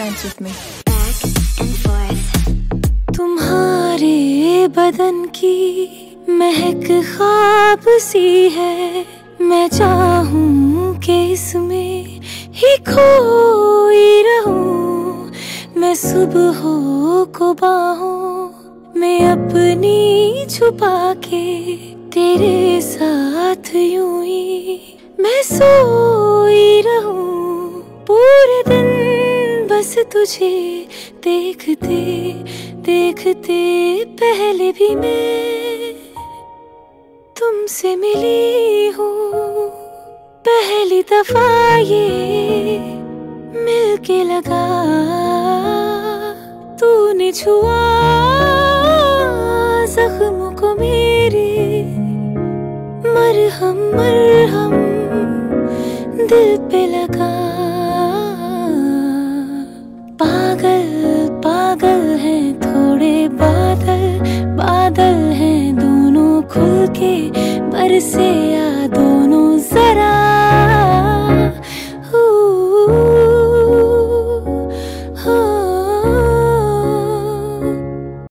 dance with me. back and forth. तुम्हारे बदन की महक ख्वाब सी है मैं चाहूँ कि इसमें ही खोई रहूँ मैं सुबह को बाहों में अपनी छुपा के तेरे साथ यूँ ही मैं सोई तुझे देखते देखते पहले भी मैं तुमसे मिली हूँ। पहली दफ़ा ये मिलके लगा, तूने छुआ जख्म को मेरे मरहम मरहम दिल पे लगा। के बरसे यादों